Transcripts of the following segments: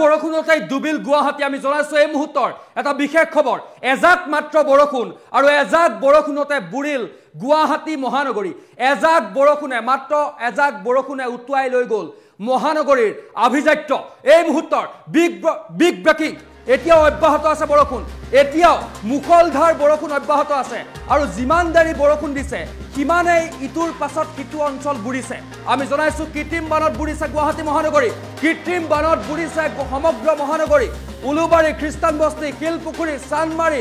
বৰষুণতে ডুবিল গুৱাহাটী আমি জনাইছোঁ এই মুহূৰ্তৰ। এটা বিশেষ খবৰ এজাক মাত্ৰ বৰষুণ আৰু এজাক বৰষুণতে বুৰিল গুৱাহাটী মহানগৰী। এজাক বৰষুণে মাত্ৰ এজাক বৰষুণে উটুৱাই লৈ গ'ল মহানগৰীৰ আভিজাত্য। এই মুহূৰ্তৰ বিগ বিগ ব্ৰেকিং। এতিয়াও অব্যাহত আছে বৰষুণ। এতিয়াও মুখলধাৰ বৰষুণ অব্যাহত আছে আৰু যিমান দেৰি বৰষুণ দিছে সিমানেই ইটোৰ পাছত সিটো অঞ্চল বুৰিছে? আমি জনাইছোঁ কৃত্ৰিম বানত বুৰিছে গুৱাহাটী মহানগৰী। কৃত্ৰিম বানত বুৰিছে সমগ্ৰ মহানগৰী। উলুবাৰী খ্ৰীষ্টান বস্তি শিলপুখুৰী চান্দমাৰী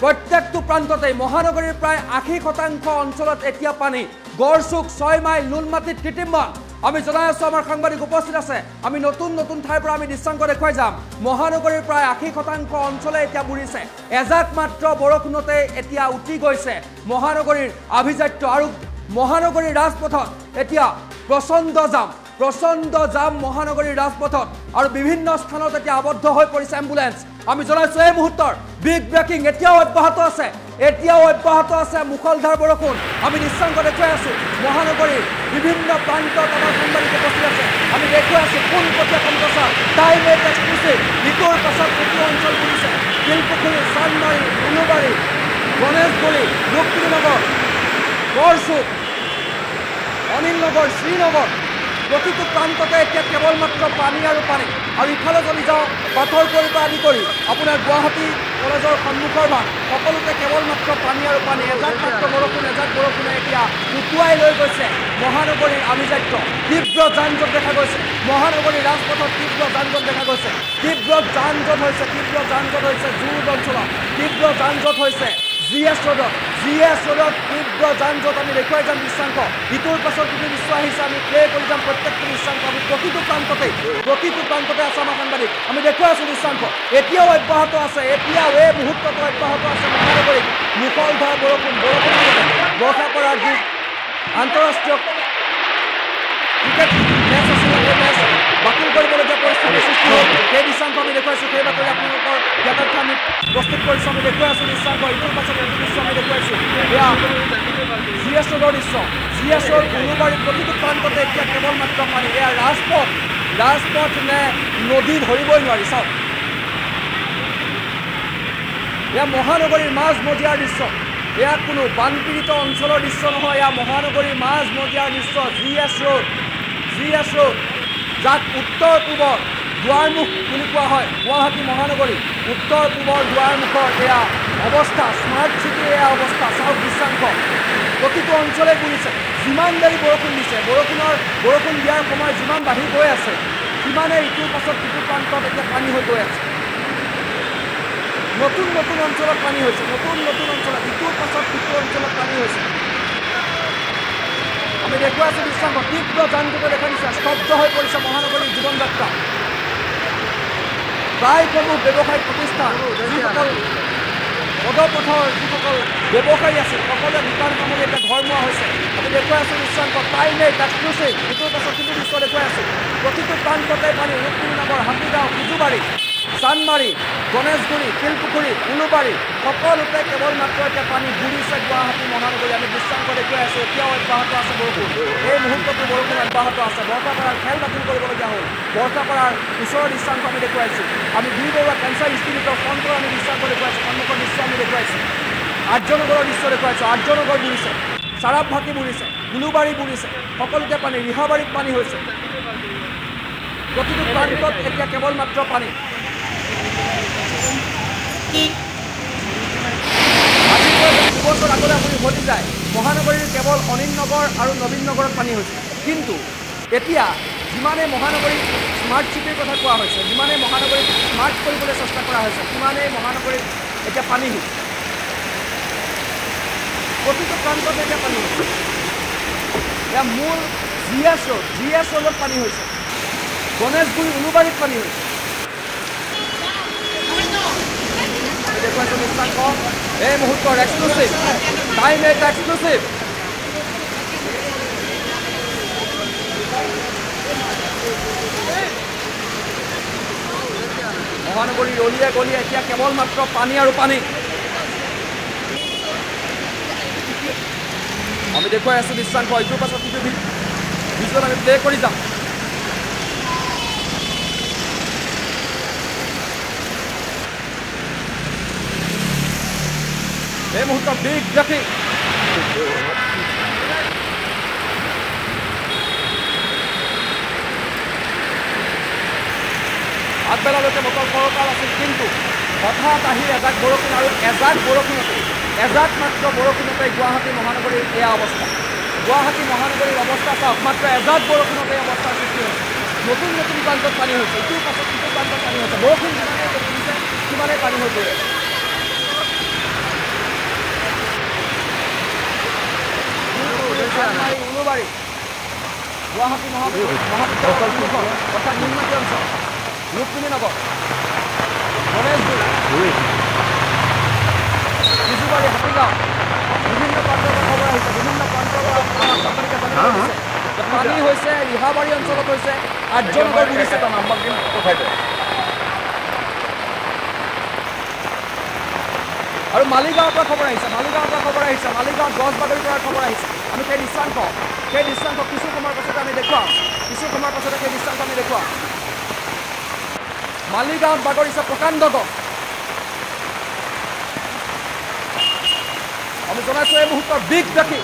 প্ৰত্যেকটো প্ৰান্ততেই মহানগৰীৰ প্ৰায় আশী শতাংশ অঞ্চলত এতিয়া পানী। গড়চুক ছয় মাইল নুনমাটিত কৃত্ৰিম বান। আমি জনাই আছোঁ আমাৰ সাংবাদিক উপস্থিত আছে। আমি নতুন নতুন ঠাইৰ পৰা আমি দৃশ্যাংক দেখুৱাই যাম। মহানগৰীৰ প্ৰায় আশী শতাংশ অঞ্চলে এতিয়া বুৰিছে। এজাক মাত্ৰ বৰষুণতে এতিয়া উটি গৈছে মহানগৰীৰ আভিজাত্য আৰু মহানগৰীৰ ৰাজপথত এতিয়া প্ৰচণ্ড জাম প্ৰচণ্ড জাম মহানগৰীৰ ৰাজপথত আৰু বিভিন্ন স্থানত এতিয়া আবদ্ধ হৈ পৰিছে এম্বুলেঞ্চ আমি জনাইছোঁ এই মুহূৰ্তৰ বিগ ব্ৰেকিং এতিয়াও অব্যাহত আছে। এতিয়াও অব্যাহত আছে মুখলধাৰ বৰষুণ। আমি দৃশ্যাংক দেখুৱাই আছোঁ। মহানগৰীৰ বিভিন্ন প্ৰান্তত আমাৰ সাংবাদিক উপস্থিত আছে। আমি দেখুৱাই আছোঁ পোনপটীয়া সম্প্ৰচাৰ টাইম এক্সক্লুচিভ ইটোৰ পাছত ইটো অঞ্চল বুলিছে। শিলপুখুৰী চান্দমাৰী উলুবাৰী গণেশগুৰি ৰুক্মিণীনগৰ গড়চুক অনিল নগৰ শ্ৰীনগৰ। প্ৰতিটো প্ৰান্ততে এতিয়া কেৱল মাত্ৰ পানী আৰু পানী। আৰু ইফালে যদি যাওঁ পাথৰপুৰীৰ পৰা আদি কৰি আপোনাৰ গুৱাহাটী কলেজৰ সন্মুখৰ ভাগ সকলোতে কেৱল মাত্ৰ পানী আৰু পানী। এজাক মাত্ৰ বৰষুণ এজাক বৰষুণে এতিয়া উটুৱাই লৈ গৈছে মহানগৰীৰ আভিজাত্য। তীব্ৰ যান জঁট দেখা গৈছে। মহানগৰীৰ ৰাজপথত তীব্ৰ যান জঁট দেখা গৈছে। তীব্ৰ যান জঁট হৈছে তীব্ৰ যান জঁট হৈছে জুৰুড অঞ্চলত। তীব্ৰ যান জঁট হৈছে জি এছ ৰোডত জি এছ ৰোডত যান জঁট আমি দেখুৱাই যাম দৃশ্যাংক ইটোৰ পাছত যিটো দৃশ্য আহিছে আমি প্লে কৰি যাম প্ৰত্যেকটো দৃশ্যাংক আমি প্ৰতিটো প্ৰান্ততেই প্ৰতিটো প্ৰান্ততে আছে আমাৰ সাংবাদিক। আমি দেখুৱাই আছোঁ দৃশ্যাংক এতিয়াও অব্যাহত আছে এতিয়াও এই মুহূৰ্ততো অব্যাহত আছে মহানগৰীত মুখলধাৰ বৰষুণ বৰষুণ বৰ্ষা কৰাৰ যি আন্তঃৰাষ্ট্ৰীয় ক্ৰিকেট মেচ আছিলে সেই মেচ বাতিল কৰিবলগীয়া পৰিস্থিতিৰ সৃষ্টি হ'ল সেই দৃশ্যাংক আমি দেখুৱাইছোঁ সেই বাতৰি আপোনালোকৰ জ্ঞাতাৰ্থে আমি প্ৰস্তুত কৰিছোঁ আমি দেখুৱাইছোঁ জি এছ ৰোডৰ দৃশ্য জি এছ ৰোড উলুবাৰীৰ প্ৰতিটো প্ৰান্ততে এতিয়া কেৱল মাত্ৰ পানী ৰাজপথ ৰাজপথ নে নদী ধৰিবই নোৱাৰি চাওক এয়া মহানগৰীৰ মাজমজিয়াৰ দৃশ্য এয়া কোনো বানপীড়িত অঞ্চলৰ দৃশ্য নহয় এয়া মহানগৰীৰ মাজমজিয়াৰ দৃশ্য G S road G S road যাক উত্তৰ পূবৰ দুৱাৰমুখ বুলি কোৱা হয়। গুৱাহাটী মহানগৰী উত্তৰ পূবৰ দুৱাৰমুখৰ এয়া অৱস্থা স্মাৰ্ট চিটিৰ এয়া অৱস্থা চাওক দৃশ্যাংক প্ৰতিটো অঞ্চলে বুলিছে যিমান দেৰি বৰষুণ দিছে বৰষুণৰ বৰষুণ দিয়াৰ সময় যিমান বাঢ়ি গৈ আছে সিমানেই ইটোৰ পাছত সিটো প্ৰান্তত এতিয়া পানী হৈ গৈ আছে। নতুন নতুন অঞ্চলত পানী হৈছে নতুন নতুন অঞ্চলত ইটোৰ পাছত সিটো অঞ্চলত পানী হৈছে। আমি দেখুৱাই আছোঁ দৃশ্যাংক তীব্ৰ যান জঁটে দেখা দিছে স্তব্ধ হৈ পৰিছে মহানগৰীৰ জীৱন যাত্ৰা। প্ৰায়সমূহ ব্যৱসায়িক প্ৰতিষ্ঠান যিসকল পদপথৰ যিসকল ব্যৱসায়ী আছে সকলোৱে দোকান সামৰি এতিয়া ঘৰমুৱা হৈছে। আমি দেখুৱাই আছোঁ দৃশ্যাংক টাইমে এক্সক্লুচিভ ইটোৰ পাছত সিটো দৃশ্য দেখুৱাই আছোঁ। প্ৰতিটো প্ৰান্ততে পানী ৰুক্মিণীনগৰ হাতীগাঁও সিজুবাৰী। চান্দমাৰী গণেশগুৰি শিলপুখুৰী উলুবাৰী সকলোতে কেৱল মাত্ৰ এতিয়া পানী বুৰিছে গুৱাহাটী মহানগৰী। আমি দৃশ্যাংক দেখুৱাই আছোঁ এতিয়াও অব্যাহত আছে বৰষুণ। এই মুহূৰ্ততো বৰষুণ অব্যাহত আছে। বৰ্ষাপাৰাৰ খেল বাতিল কৰিবলগীয়া হ'ল। বৰ্ষাপাৰাৰ ওচৰৰ দৃশ্যাংক আমি দেখুৱাইছোঁ। আমি বি বৰুৱা কেঞ্চাৰ ইনষ্টিটিউটৰ ফ্ৰণ্টৰ আমি দৃশ্যাংক দেখুৱাইছোঁ সন্মুখৰ দৃশ্য আমি দেখুৱাইছোঁ। আৰ্যনগৰৰ দৃশ্য দেখুৱাইছোঁ। আৰ্যনগৰ বুলিছে চাৰাপভাটি বুলিছে উলুবাৰী বুলিছে সকলোতে পানী ৰিহাবাৰীত পানী হৈছে। প্ৰতিটো প্ৰান্তত এতিয়া কেৱল মাত্ৰ পানী। দুবছৰ আগলৈ আপুনি উভতি যায় মহানগৰীৰ কেৱল অনিল নগৰ আৰু নবীন নগৰত পানী হৈছে কিন্তু এতিয়া যিমানে মহানগৰীত স্মাৰ্ট চিটিৰ কথা কোৱা হৈছে যিমানে মহানগৰীত স্মাৰ্ট কৰিবলৈ চেষ্টা কৰা হৈছে সিমানেই মহানগৰীত এতিয়া পানী হৈছে প্ৰতিটো প্ৰান্ততে এতিয়া পানী হৈছে এতিয়া মূল G S road G S ৰোডত পানী হৈছে। গণেশগুৰি উলুবাৰীত পানী হৈছে। দেখুৱাইছোঁ দৃশ্যাংক এই মুহূৰ্তৰ এক্সক্লুচিভ টাইম এইট এক্সক্লুচিভ মহানগৰীৰ অলিয়ে গলিয়ে এতিয়া কেৱল মাত্ৰ পানী আৰু পানী। আমি দেখুৱাই আছোঁ দৃশ্যাংক ইটোৰ পাছত সিটো আমি প্লে কৰি যাম। মুহূৰ্তৰ বিগ ব্ৰেকিং আগবেলালৈকে বতৰ ফৰকাল আছিল কিন্তু হঠাৎ আহি এজাক বৰষুণ আৰু এজাক বৰষুণতে এজাক মাত্ৰ বৰষুণতে গুৱাহাটী মহানগৰীৰ এয়া অৱস্থা গুৱাহাটী মহানগৰীৰ অৱস্থা চাওক মাত্ৰ এজাক বৰষুণতে এই অৱস্থাৰ সৃষ্টি হৈছে নতুন নতুন প্ৰান্তত পানী হৈছে ইটোৰ পাছত সিটো প্ৰান্তত পানী হৈছে বৰষুণ যিমানেই সিমানেই পানী হৈ পৰি আছে চানমাৰী, উলুবাৰী গুৱাহাটী মহাবিদ্যালয় মহাবিদ্যালয় সন্মুখত অৰ্থাৎ নুনমাটি অঞ্চল ৰুক্মিণী নগৰ গণেশগুৰি বিজুবাৰী হাতীগাঁও বিভিন্ন প্ৰান্তৰ পৰা খবৰ আহিছে বিভিন্ন প্ৰান্তৰ পৰা আমাৰ সাংবাদিকে জানিব পাৰিছে যে পানী হৈছে ৰিহাবাৰী অঞ্চলত হৈছে আৰ্যনগৰ বুলিছে এটা নাম্বাৰ আৰু মালিগাঁৱৰ পৰা খবৰ আহিছে মালিগাঁৱৰ পৰা খবৰ আহিছে মালিগাঁৱত গছ বাগৰিৰ পৰা খবৰ আহিছে। আমি সেই দৃশ্যাংশ সেই দৃশ্যাংশ কিছু সময়ৰ পাছতে আমি দেখুৱাম কিছু সময়ৰ পাছতে সেই দৃশ্যাংশ আমি দেখুৱাম। মালিগাঁৱত বাগৰিছে প্ৰকাণ্ড গছ। আমি জনাইছোঁ এই মুহূৰ্তৰ বিগ ব্ৰেকিং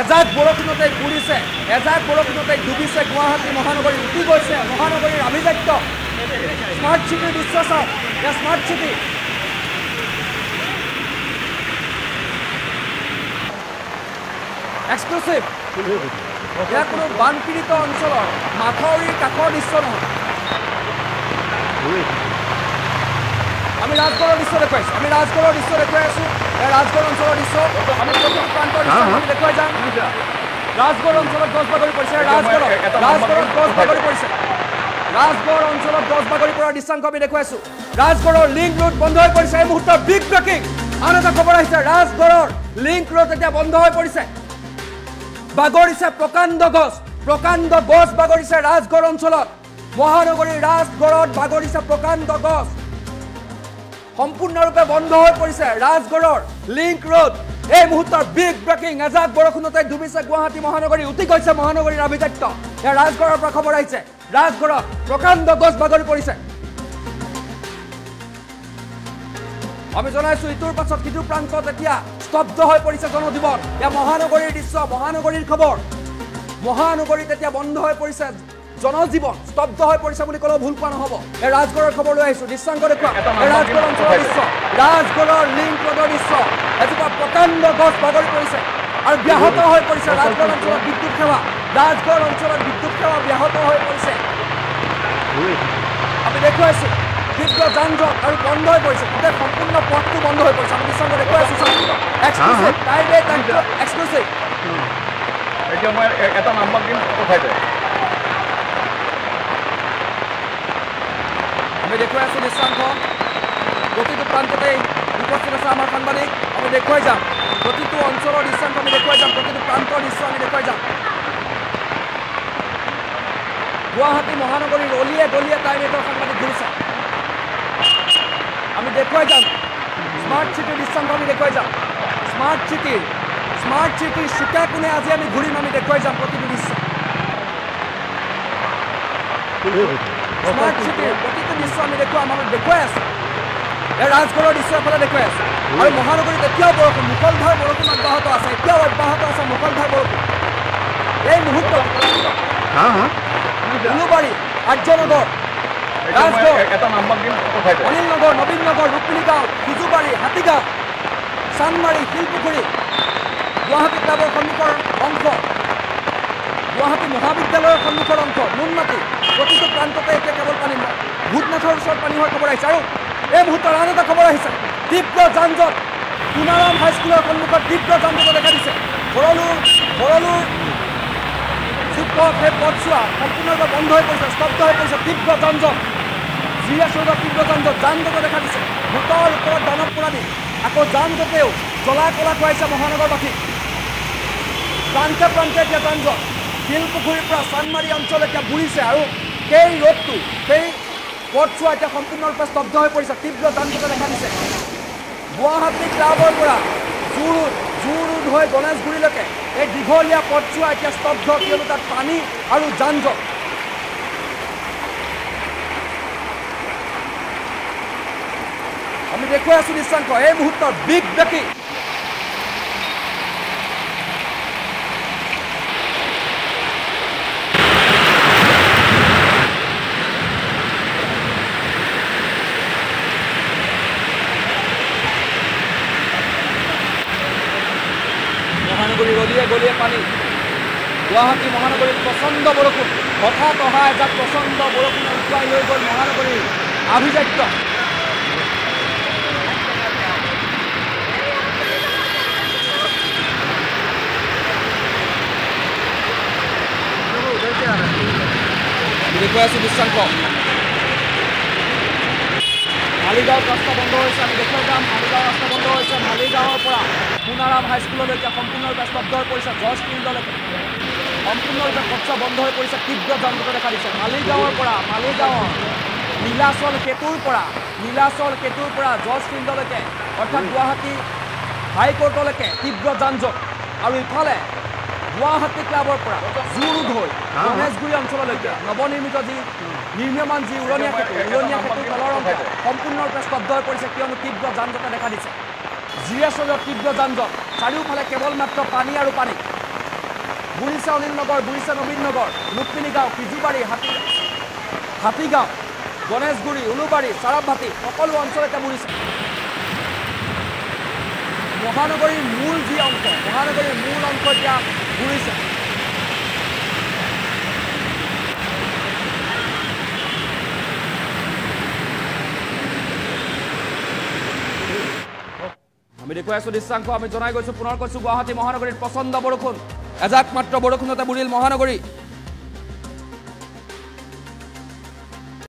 এজাক বৰষুণতে বুৰিছে এজাক বৰষুণতে ডুবিছে গুৱাহাটী মহানগৰী উটি গৈছে মহানগৰীৰ আভিজাত্য। স্মাৰ্ট চিটিৰ দৃশ্য এয়া স্মাৰ্ট চিটি। এক্সক্লুচিভ এয়া কোনো বানপীড়িত অঞ্চলৰ মাথাউৰিৰ কাষৰ দৃশ্য নহয়। আমি ৰাজগড়ৰ দৃশ্য দেখুৱাইছোঁ আমি ৰাজগড়ৰ দৃশ্য দেখুৱাই আছোঁ। ৰাজগড় অঞ্চলৰ দৃশ্য। আমি প্ৰান্তৰ দৃশ্য দেখুৱাই যাম। ৰাজগড় অঞ্চলত গছ বাগৰি পৰিছে। ৰাজগড়ত ৰাজগড়ত গছ বাগৰি পৰিছে। ৰাজগড় অঞ্চলত গছ বাগৰি পৰাৰ দৃশ্যাংশ আমি দেখুৱাইছোঁ ৰাজগড়ৰ লিংক ৰোড বন্ধ হৈ পৰিছে। এই মুহূৰ্তৰ বিগ ব্ৰেকিং আন এটা খবৰ আহিছে। ৰাজগড়ৰ লিংক ৰোড এতিয়া বন্ধ হৈ পৰিছে। বাগৰিছে প্ৰকাণ্ড গছ প্ৰকাণ্ড গছ বাগৰিছে ৰাজগড় অঞ্চলত। মহানগৰীৰ ৰাজগড়ত বাগৰিছে প্ৰকাণ্ড গছ। সম্পূৰ্ণৰূপে বন্ধ হৈ পৰিছে ৰাজগড়ৰ লিংক ৰোড এই মুহূৰ্তৰ বিগ ব্ৰেকিং এজাক বৰষুণতে ডুবিছে গুৱাহাটী মহানগৰী উটি গৈছে মহানগৰীৰ আভিজাত্য। এয়া ৰাজগড়ৰ পৰা খবৰ আহিছে। ৰাজগড়ত প্ৰকাণ্ড গছ বাগৰি পৰিছে। আমি জনাইছো ইটোৰ পাছত সিটো প্ৰান্তত এতিয়া স্তব্ধ হৈ পৰিছে জনজীৱন। এয়া মহানগৰীৰ দৃশ্য মহানগৰীৰ খবৰ। মহানগৰীত এতিয়া বন্ধ হৈ পৰিছে জনজীৱন। স্তব্ধ হৈ পৰিছে বুলি ক'লেও ভুল কোৱা নহ'ব। এই ৰাজগড়ৰ খবৰ লৈ আহিছো। দৃশ্যাংক দেখুৱা ৰাজগড় অঞ্চলৰ দৃশ্য। ৰাজগড়ৰ লিংক ৰোডৰ দৃশ্য। এজোপা প্ৰকাণ্ড গছ বাগৰি পৰিছে আৰু ব্যাহত হৈ পৰিছে ৰাজগড় অঞ্চলত বিদ্যুৎ সেৱা। ৰাজগড় অঞ্চলত বিদ্যুৎ সেৱা ব্যাহত হৈ পৰিছে। আমি দেখুৱাইছো। তীব্ৰ যান জঁট আৰু বন্ধ হৈ পৰিছে। গোটেই সম্পূৰ্ণ পথটো বন্ধ হৈ পৰিছে। আমি এ টাইম এক্সক্লুচিভ এতিয়া মই এটা নাম্বাৰ দিন কোথায় যায় আমি দেখুৱাই আছো দৃশ্যাংশ প্ৰতিটো প্ৰান্ততেই উপস্থিত আছে আমাৰ সাংবাদিক। আমি দেখুৱাই যাম। প্ৰতিটো অঞ্চলৰ দৃশ্যাংশ আমি দেখুৱাই যাম। প্ৰতিটো প্ৰান্তৰ দৃশ্য আমি দেখুৱাই যাম। গুৱাহাটী মহানগৰীৰ অলিয়ে গলিয়ে টাইম এইটৰ সাংবাদিক ঘূৰিছে। আমি দেখুৱাই যাম স্মাৰ্ট চিটিৰ দৃশ্যাংশ আমি দেখুৱাই যাম স্মাৰ্ট চিটিৰ স্মাৰ্ট চিটিৰ চুকা কোণে আজি আমি ঘূৰিম আমি দেখুৱাই যাম প্ৰতিটো দৃশ্য স্মাৰ্ট চিটিৰ প্ৰতিটো দৃশ্য আমি দেখুৱাম আমি দেখুৱাই আছোঁ এই ৰাজগড়ৰ দৃশ্য এফালে দেখুৱাই আছোঁ আৰু মহানগৰীত এতিয়াও বৰষুণ মুকলধাৰ বৰষুণ অব্যাহত আছে এতিয়াও অব্যাহত আছে মুকলধাৰ বৰষুণ এই মুহূৰ্তত উলুবাৰী আৰ্যনগৰ ৰাজগড় অনিল নগৰ নবীন নগৰ ৰুক্মিণী গাঁও সিজুবাৰী হাতীগাঁও চানমাৰী শিলপুখুৰী গুৱাহাটী ক্লাবৰ সন্মুখৰ অংশ গুৱাহাটী মহাবিদ্যালয়ৰ সন্মুখৰ অংশ নুনমাটি প্ৰতিটো প্ৰান্ততে এতিয়া কেৱল পানী ভূতনাথৰ ওচৰত পানী হোৱাৰ খবৰ আহিছে। আৰু এই মুহূৰ্তত আন এটা খবৰ আহিছে। তীব্ৰ যান জঁট সোণাৰাম হাইস্কুলৰ সন্মুখত তীব্ৰ যান জঁটে দেখা দিছে। ভৰলুৰ যি পথ সেই পথছোৱা সম্পূৰ্ণৰূপে বন্ধ হৈ পৰিছে স্তব্ধ হৈ পৰিছে তীব্ৰ যান জঁট আচলতে তীব্ৰ যান জঁট যান জঁটে দেখা দিছে। ভোটৰ ওপৰত দানৱ পোৰাদি আকৌ যান জঁটেও জ্বলা কলা খুৱাইছে মহানগৰবাসী। প্ৰান্তে প্ৰান্তে এতিয়া যান জঁট। শিলপুখুৰীৰ পৰা চানমাৰী অঞ্চল এতিয়া বুৰিছে আৰু সেই ৰ'দটো সেই পথছোৱা এতিয়া সম্পূৰ্ণৰূপে স্তব্ধ হৈ পৰিছে। তীব্ৰ যান জঁটে দেখা দিছে। গুৱাহাটী ক্লাবৰ পৰা জু ৰোড জু ৰোড হৈ গণেশগুৰিলৈকে এই দীঘলীয়া পথছোৱা এতিয়া স্তব্ধ কিয়নো তাত পানী আৰু যান জঁট। আমি দেখুৱাই আছো দৃশ্যাংশ এই মুহূৰ্তৰ বিগ ব্ৰেকিং মহানগৰী গলিয়ে গলিয়ে পানী। গুৱাহাটী মহানগৰীত প্ৰচণ্ড বৰষুণ। হঠাৎ অহা এজাক প্ৰচণ্ড বৰষুণে উটুৱাই লৈ গ'ল মহানগৰীৰ আভিজাত্য। দেখুৱাই আছো দৃশ্যাংশ মালিগাঁৱত ৰাস্তা বন্ধ হৈছে আমি দেখুৱাই যাম মালিগাঁও ৰাস্তা বন্ধ হৈছে মালিগাঁৱৰ পৰা সোণাৰাম হাইস্কুললৈকে সম্পূৰ্ণৰূপে স্তব্ধ হৈ পৰিছে জৰ্জ ফিল্ডলৈকে। সম্পূৰ্ণৰূপে পথ বন্ধ হৈ পৰিছে তীব্ৰ যান্ত্ৰতা দেখা দিছে। মালিগাঁৱৰ পৰা মালিগাঁৱৰ নীলাচল সেতুৰ পৰা নীলাচল সেতুৰ পৰা জৰ্জ ফিল্ডলৈকে অৰ্থাৎ গুৱাহাটী হাইকোৰ্টলৈকে তীব্ৰ যান জঁট আৰু ইফালে গুৱাহাটী ক্লাবৰ পৰা জোৰ হৈ? গণেশগুৰি অঞ্চললৈকে নৱনিৰ্মিত যি নিৰ্মীয়মান যি উৰণীয়া সেতু উৰণীয়া সেতুৰ তলৰ অংশ সম্পূৰ্ণৰূপে স্তব্ধ হৈ পৰিছে কিয়নো তীব্ৰ যান জঁটে দেখা দিছে। জিৰেচলৰ তীব্ৰ যান জঁট চাৰিওফালে কেৱল মাত্ৰ পানী আৰু পানী। বুঢ়িছে অনিল নগৰ বুঢ়িছে নবীন নগৰ ৰুক্মিণী গাঁও পিজুবাৰী হাতী হাতীগাঁও গণেশগুৰি উলুবাৰী চাৰাপভাটি সকলো অঞ্চল এতিয়া বুঢ়িছে মহানগৰীৰ মূল যি অংশ মহানগৰীৰ মূল এতিয়া বুঢ়িছে আমি দেখুৱাই আছো দৃশ্যাংশ আমি জনাই গৈছো, পুনৰ কৈছো গুৱাহাটী মহানগৰীত প্ৰচণ্ড বৰষুণ। এজাক মাত্ৰ বৰষুণতে বুৰিল মহানগৰী।